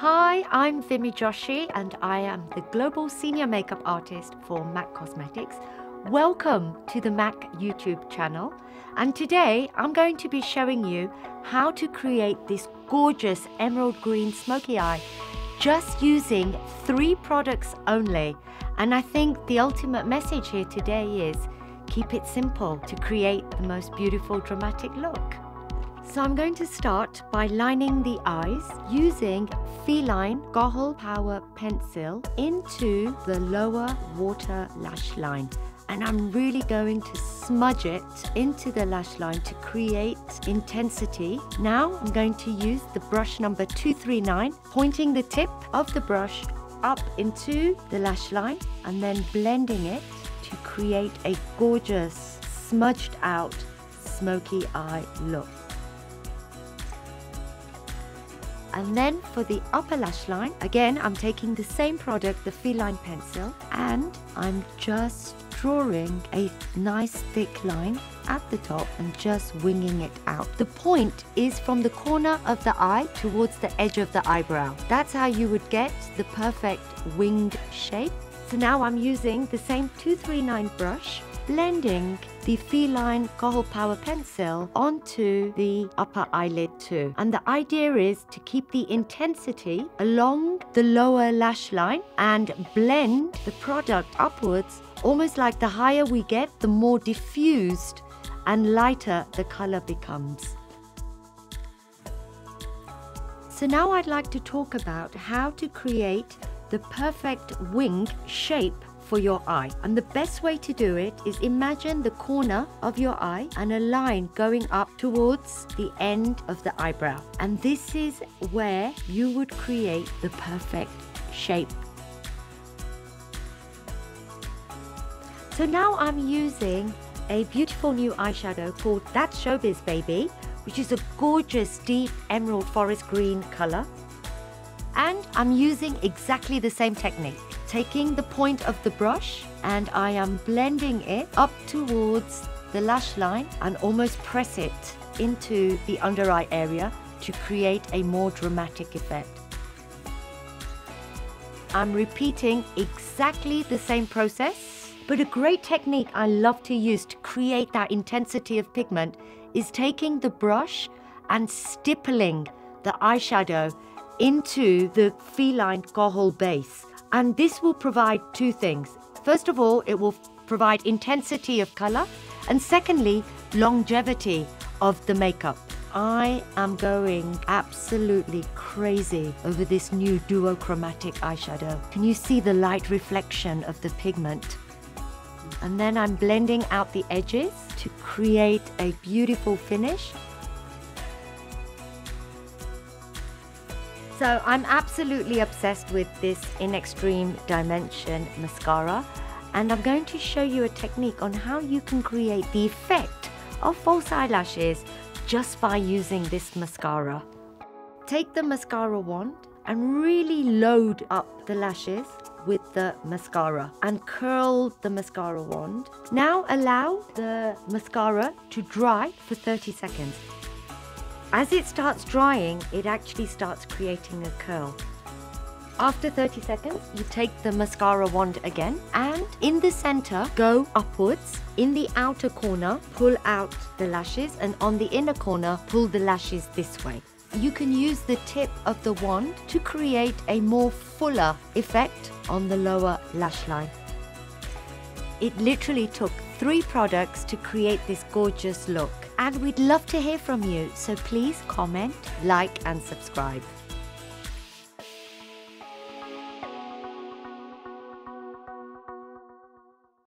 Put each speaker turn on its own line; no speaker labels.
Hi, I'm Vimi Joshi and I am the Global Senior Makeup Artist for MAC Cosmetics. Welcome to the MAC YouTube channel. And today I'm going to be showing you how to create this gorgeous emerald green smoky eye just using three products only. And I think the ultimate message here today is keep it simple to create the most beautiful dramatic look. So I'm going to start by lining the eyes using Feline Kohl Power Pencil into the lower water lash line. And I'm really going to smudge it into the lash line to create intensity. Now I'm going to use the brush number 239, pointing the tip of the brush up into the lash line and then blending it to create a gorgeous smudged out smoky eye look. And then for the upper lash line, again, I'm taking the same product, the Feline pencil, and I'm just drawing a nice thick line at the top and just winging it out. The point is from the corner of the eye towards the edge of the eyebrow. That's how you would get the perfect winged shape. So now I'm using the same 239 brush blending the Feline Kohl Power Pencil onto the upper eyelid too. And the idea is to keep the intensity along the lower lash line and blend the product upwards, almost like the higher we get, the more diffused and lighter the color becomes. So now I'd like to talk about how to create the perfect wing shape for your eye. And the best way to do it is imagine the corner of your eye and a line going up towards the end of the eyebrow. And this is where you would create the perfect shape. So now I'm using a beautiful new eyeshadow called That's Showbiz Baby, which is a gorgeous deep emerald forest green color. And I'm using exactly the same technique taking the point of the brush and I am blending it up towards the lash line and almost press it into the under eye area to create a more dramatic effect. I'm repeating exactly the same process, but a great technique I love to use to create that intensity of pigment is taking the brush and stippling the eyeshadow into the feline Kohl base. And this will provide two things. First of all, it will provide intensity of color. And secondly, longevity of the makeup. I am going absolutely crazy over this new duochromatic eyeshadow. Can you see the light reflection of the pigment? And then I'm blending out the edges to create a beautiful finish. So I'm absolutely obsessed with this In Extreme Dimension mascara and I'm going to show you a technique on how you can create the effect of false eyelashes just by using this mascara. Take the mascara wand and really load up the lashes with the mascara and curl the mascara wand. Now allow the mascara to dry for 30 seconds. As it starts drying, it actually starts creating a curl. After 30 seconds, you take the mascara wand again and in the center, go upwards. In the outer corner, pull out the lashes and on the inner corner, pull the lashes this way. You can use the tip of the wand to create a more fuller effect on the lower lash line. It literally took three products to create this gorgeous look and we'd love to hear from you. So please comment, like, and subscribe.